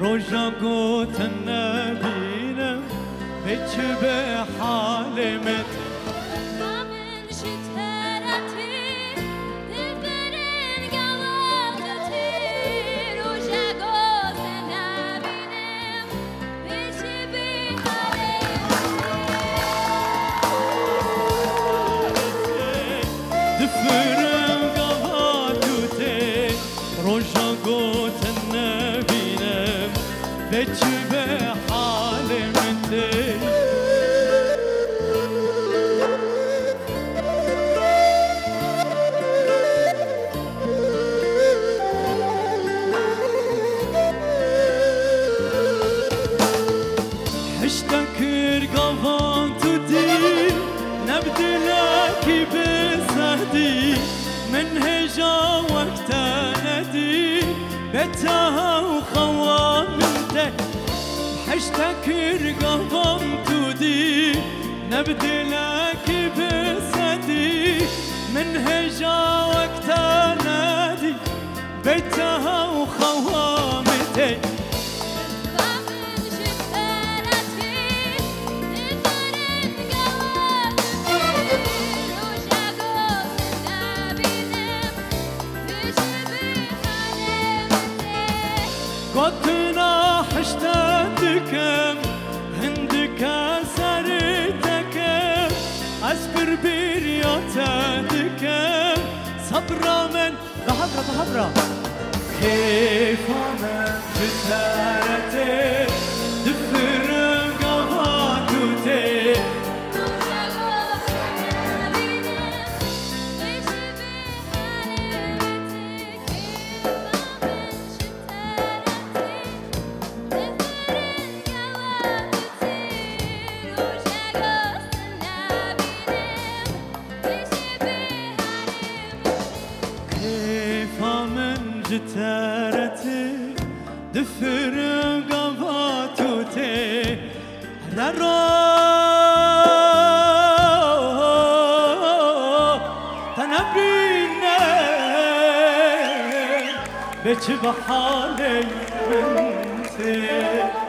روجا قوت النبينا هيك بحالمت دفرم قهاتوتي هيك بحالمتي حشتك رقبان تدي نبدلك بسهدي من هجا وقت ندي بتها حشتك رقبان تدي نبدلك بسهدي من هجا وقت ندي بيتها وخوامتك قطنا حشتتكم صبرا من ظهبرة كيف من بسارتي je t'arrêter de faire un gava tout est raro تنبرینه به چه به حال من